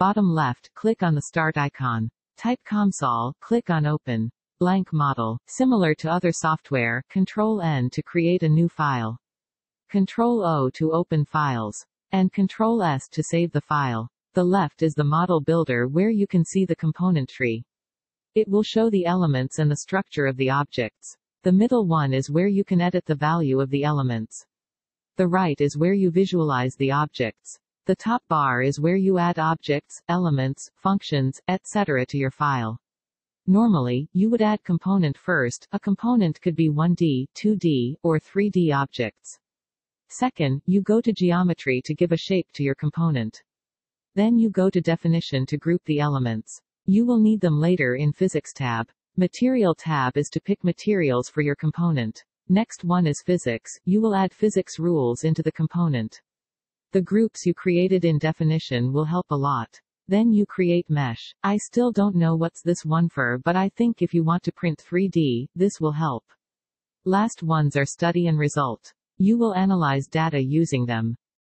Bottom left, click on the Start icon. Type COMSOL, click on Open. Blank model. Similar to other software, Control N to create a new file. Control O to open files. And Control S to save the file. The left is the model builder where you can see the component tree. It will show the elements and the structure of the objects. The middle one is where you can edit the value of the elements. The right is where you visualize the objects. The top bar is where you add objects, elements, functions, etc. to your file. Normally, you would add component first, a component could be 1D, 2D, or 3D objects. Second, you go to geometry to give a shape to your component. Then you go to definition to group the elements. You will need them later in physics tab. Material tab is to pick materials for your component. Next one is physics, you will add physics rules into the component. The groups you created in definition will help a lot. Then you create mesh. I still don't know what's this one for but I think if you want to print 3D, this will help. Last ones are study and result. You will analyze data using them.